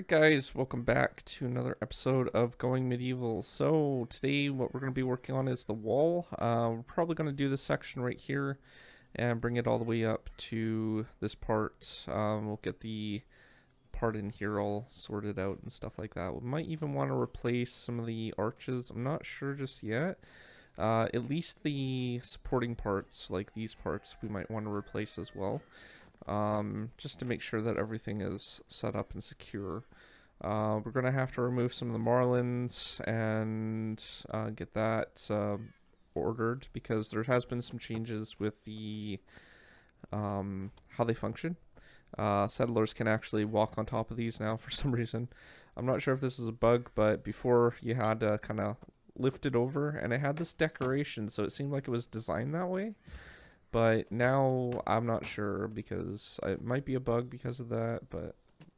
Alright guys, welcome back to another episode of Going Medieval. So today what we're going to be working on is the wall. Uh, we're probably going to do this section right here and bring it all the way up to this part. Um, we'll get the part in here all sorted out and stuff like that. We might even want to replace some of the arches. I'm not sure just yet. Uh, at least the supporting parts, like these parts, we might want to replace as well um, just to make sure that everything is set up and secure. Uh, we're going to have to remove some of the merlons and uh, get that uh, ordered because there has been some changes with the um, how they function. Uh, settlers can actually walk on top of these now for some reason. I'm not sure if this is a bug, but before you had to kind of lift it over and it had this decoration, so it seemed like it was designed that way. But now I'm not sure because it might be a bug because of that, but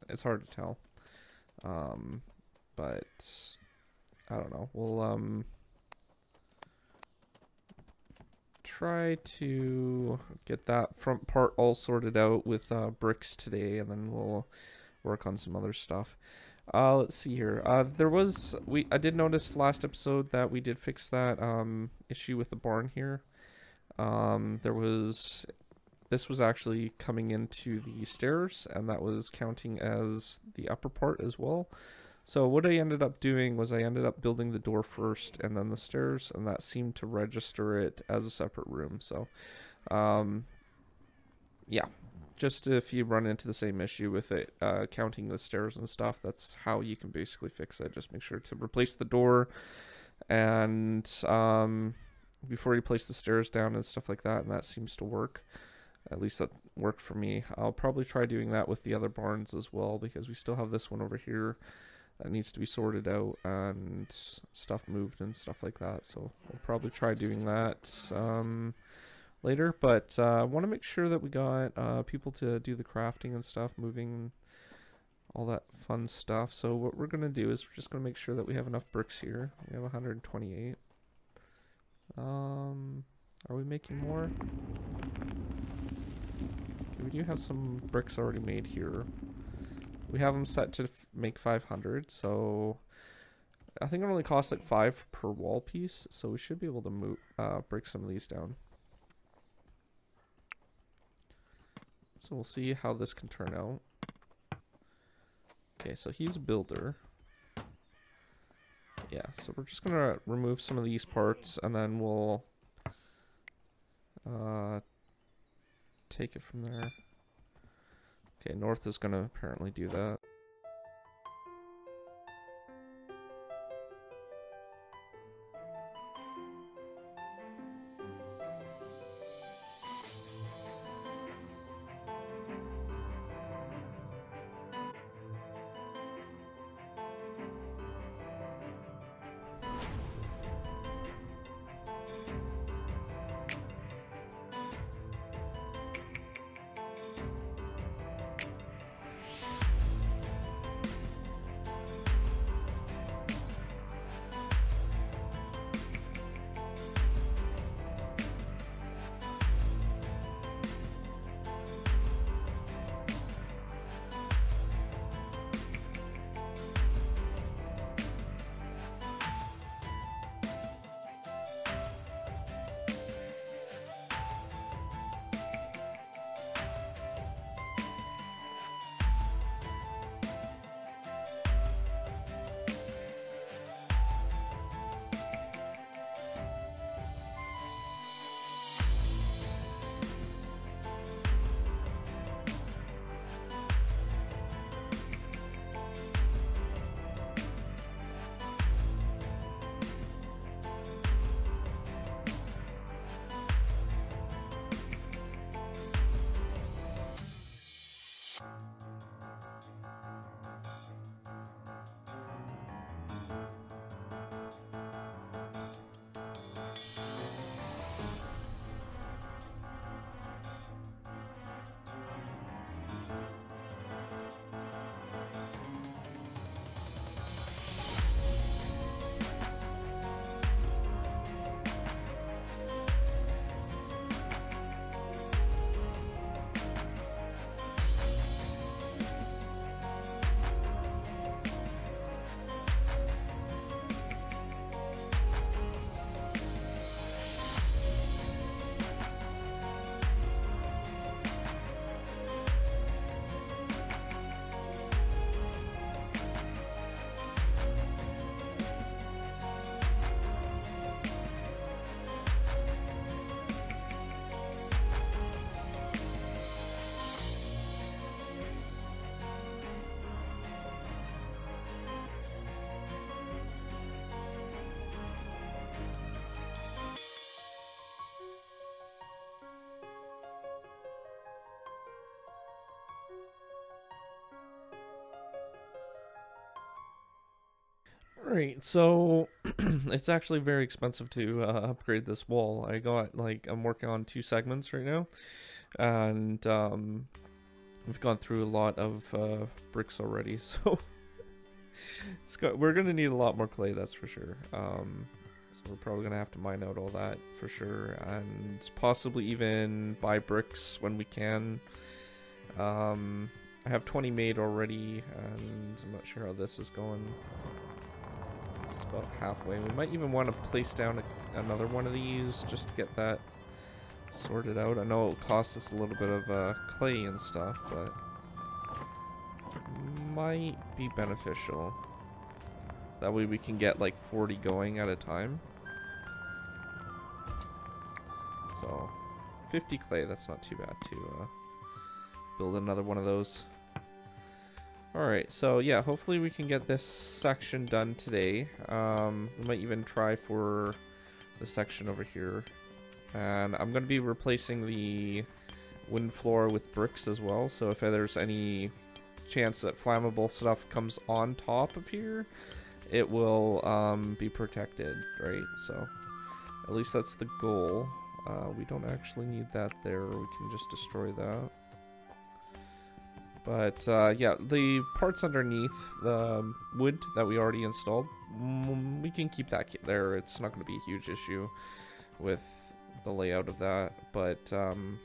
it's hard to tell. Um, but I don't know. We'll um try to get that front part all sorted out with uh, bricks today, and then we'll work on some other stuff. Uh, let's see here. Uh, there was we I did notice last episode that we did fix that um issue with the barn here. Um, there was this was actually coming into the stairs and that was counting as the upper part as well. So what I ended up doing was I ended up building the door first and then the stairs and that seemed to register it as a separate room. So um, yeah, just if you run into the same issue with it, uh, counting the stairs and stuff, that's how you can basically fix it. Just make sure to replace the door and um, before you place the stairs down and stuff like that, and that seems to work. At least that worked for me. I'll probably try doing that with the other barns as well, because we still have this one over here that needs to be sorted out and stuff moved and stuff like that. So we'll probably try doing that um, later. But uh, I want to make sure that we got uh, people to do the crafting and stuff, moving all that fun stuff. So what we're going to do is we're just going to make sure that we have enough bricks here. We have 128. Um, are we making more? We do have some bricks already made here. We have them set to make 500, so I think it only costs like 5 per wall piece, so we should be able to move, uh, break some of these down. So we'll see how this can turn out. Okay, so he's a builder so we're just gonna remove some of these parts and then we'll uh, take it from there. Okay, North is gonna apparently do that. Right, so it's actually very expensive to uh, upgrade this wall. I got like I'm working on two segments right now, and um, we've gone through a lot of uh, bricks already, so it's got, we're gonna need a lot more clay, that's for sure. Um, so we're probably gonna have to mine out all that for sure, and possibly even buy bricks when we can. Um, I have 20 made already, and I'm not sure how this is going. It's about halfway. We might even want to place down a, another one of these just to get that sorted out. I know it costs us a little bit of uh, clay and stuff, but might be beneficial. That way we can get like 40 going at a time. So, 50 clay, that's not too bad to uh, build another one of those. Alright, so yeah, hopefully we can get this section done today. Um, we might even try for the section over here. And I'm going to be replacing the wind floor with bricks as well, so if there's any chance that flammable stuff comes on top of here, it will um, be protected, right? So at least that's the goal. Uh, we don't actually need that there, we can just destroy that. But uh, yeah, the parts underneath the wood that we already installed, mm, we can keep that there. It's not going to be a huge issue with the layout of that. But um,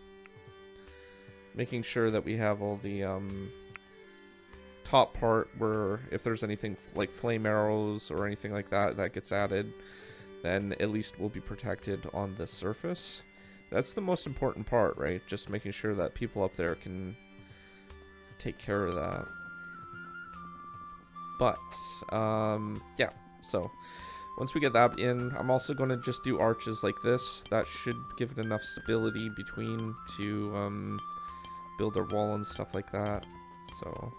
making sure that we have all the um, top part where if there's anything like flame arrows or anything like that that gets added, then at least we'll be protected on the surface. That's the most important part, right? Just making sure that people up there can take care of that. But, um, yeah, so once we get that in, I'm also going to just do arches like this. That should give it enough stability between to um, build our wall and stuff like that. So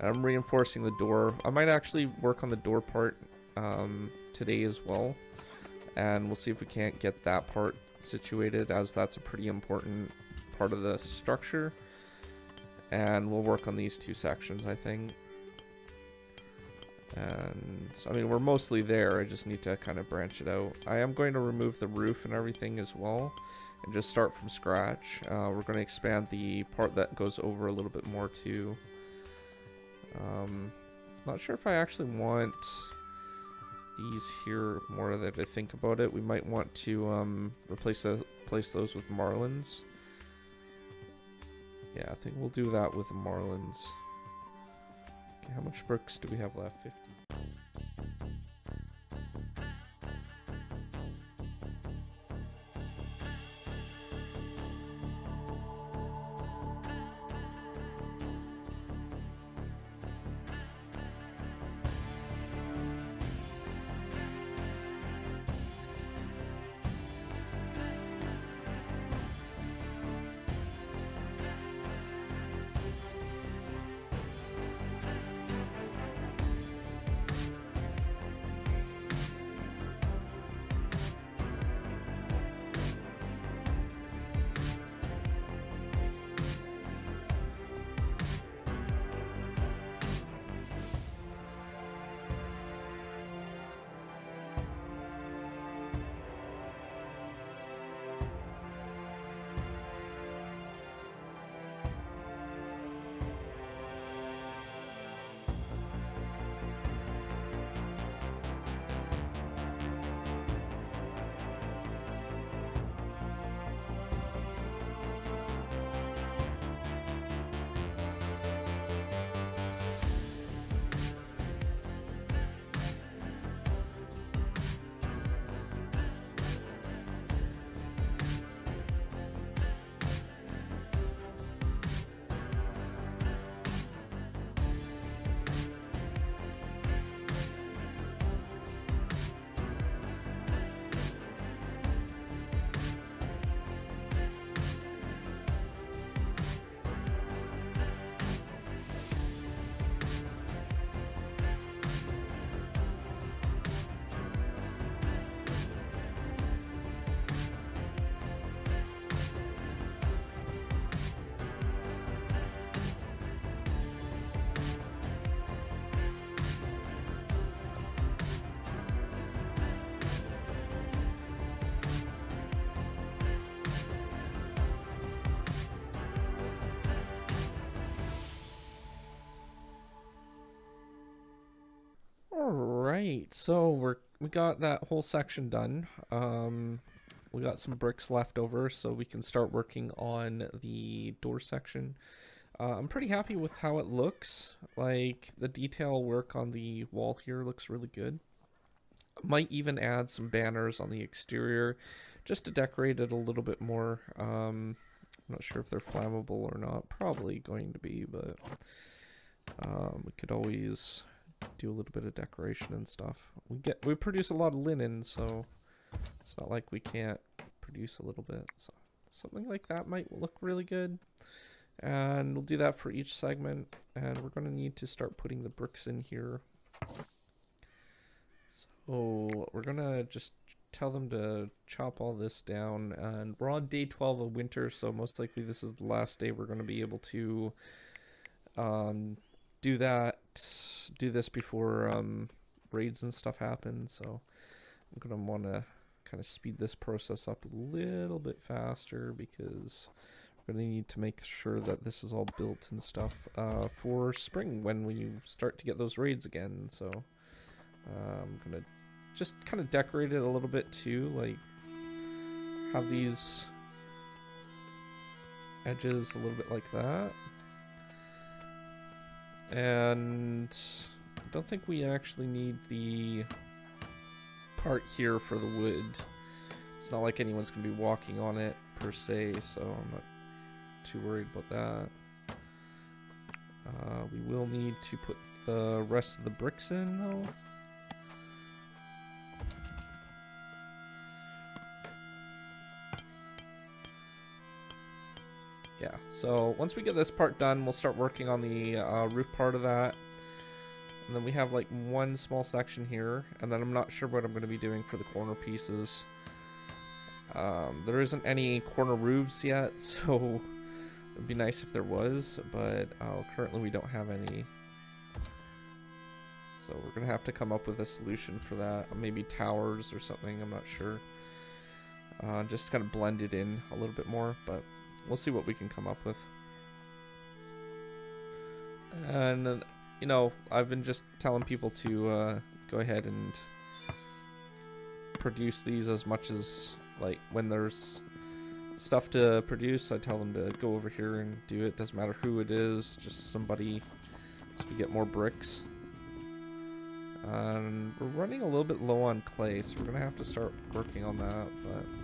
I'm reinforcing the door. I might actually work on the door part um, today as well. And we'll see if we can't get that part situated as that's a pretty important part of the structure. And we'll work on these two sections, I think. And, I mean, we're mostly there. I just need to kind of branch it out. I am going to remove the roof and everything as well. And just start from scratch. Uh, we're going to expand the part that goes over a little bit more too. Um, not sure if I actually want these here more that I think about it. We might want to um, replace, the, replace those with merlons. Yeah, I think we'll do that with Merlons. Okay, how much bricks do we have left? 50. All right, so we're we got that whole section done. Um, we got some bricks left over, so we can start working on the door section. Uh, I'm pretty happy with how it looks. Like the detail work on the wall here looks really good. Might even add some banners on the exterior just to decorate it a little bit more. Um, I'm not sure if they're flammable or not. Probably going to be, but um, we could always do a little bit of decoration and stuff. We get we produce a lot of linen, so it's not like we can't produce a little bit. So something like that might look really good. And we'll do that for each segment. And we're going to need to start putting the bricks in here. So we're going to just tell them to chop all this down. And we're on day 12 of winter, so most likely this is the last day we're going to be able to um, do that, do this before um, raids and stuff happen. So I'm going to want to kind of speed this process up a little bit faster because we're going to need to make sure that this is all built and stuff uh, for spring when we start to get those raids again. So uh, I'm going to just kind of decorate it a little bit too, like have these edges a little bit like that. And don't think we actually need the part here for the wood. It's not like anyone's going to be walking on it per se, so I'm not too worried about that. Uh, we will need to put the rest of the bricks in though. Yeah, so once we get this part done, we'll start working on the uh, roof part of that. And then we have like one small section here, and then I'm not sure what I'm going to be doing for the corner pieces. Um, there isn't any corner roofs yet, so it'd be nice if there was, but uh, currently we don't have any. So we're going to have to come up with a solution for that. Maybe towers or something, I'm not sure. Uh, just kind of blend it in a little bit more, but we'll see what we can come up with. And, you know, I've been just telling people to uh, go ahead and produce these as much as, like, when there's stuff to produce, I tell them to go over here and do it. Doesn't matter who it is, just somebody, so we get more bricks. And we're running a little bit low on clay, so we're going to have to start working on that, but...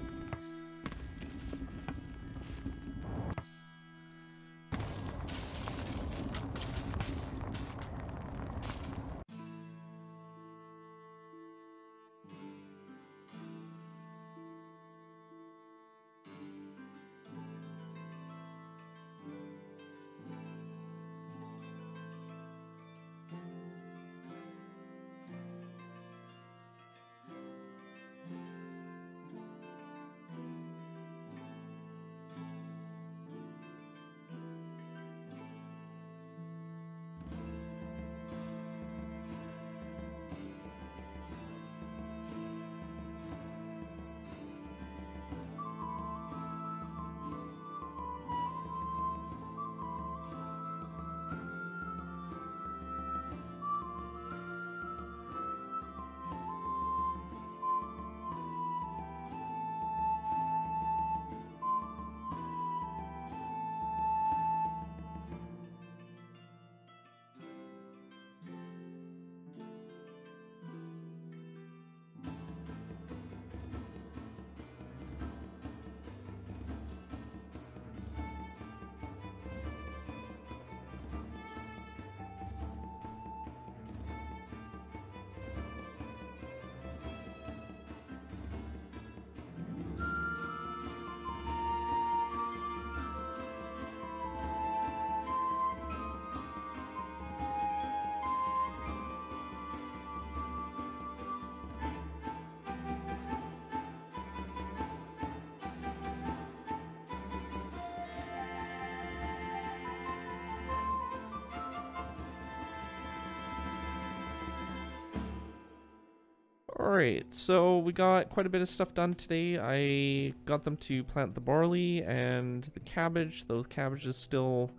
Alright, so we got quite a bit of stuff done today. I got them to plant the barley and the cabbage. Those cabbages still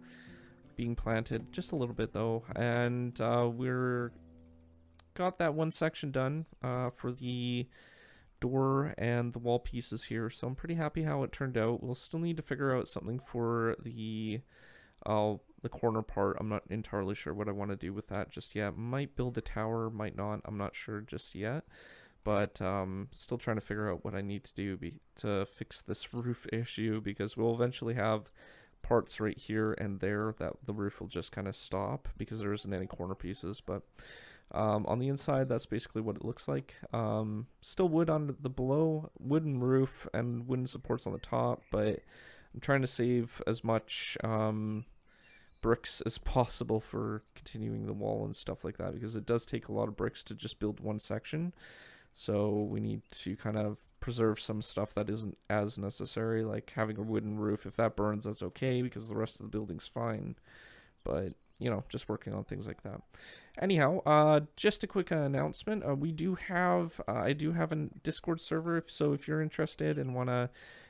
being planted, just a little bit though. And uh, we're got that one section done uh, for the door and the wall pieces here, so I'm pretty happy how it turned out. We'll still need to figure out something for the uh, the corner part. I'm not entirely sure what I want to do with that just yet. Might build a tower, might not. I'm not sure just yet. But um, still trying to figure out what I need to do be to fix this roof issue because we'll eventually have parts right here and there that the roof will just kind of stop because there isn't any corner pieces. But um, on the inside, that's basically what it looks like. Um, still wood on the below, wooden roof and wooden supports on the top, but I'm trying to save as much um, bricks as possible for continuing the wall and stuff like that because it does take a lot of bricks to just build one section. So we need to kind of preserve some stuff that isn't as necessary, like having a wooden roof. If that burns, that's okay because the rest of the building's fine. But you know, just working on things like that. Anyhow, uh, just a quick announcement. Uh, we do have, uh, I do have a Discord server. So if you're interested and want to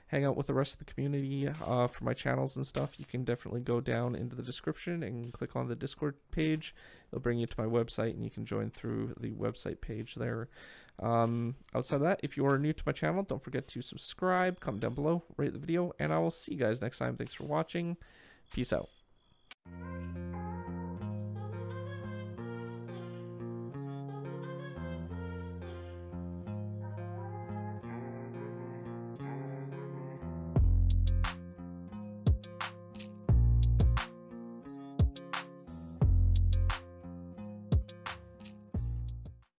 hang out with the rest of the community uh, for my channels and stuff, you can definitely go down into the description and click on the Discord page. It'll bring you to my website and you can join through the website page there. Um, outside of that, if you are new to my channel, don't forget to subscribe, comment down below, rate the video, and I will see you guys next time. Thanks for watching. Peace out.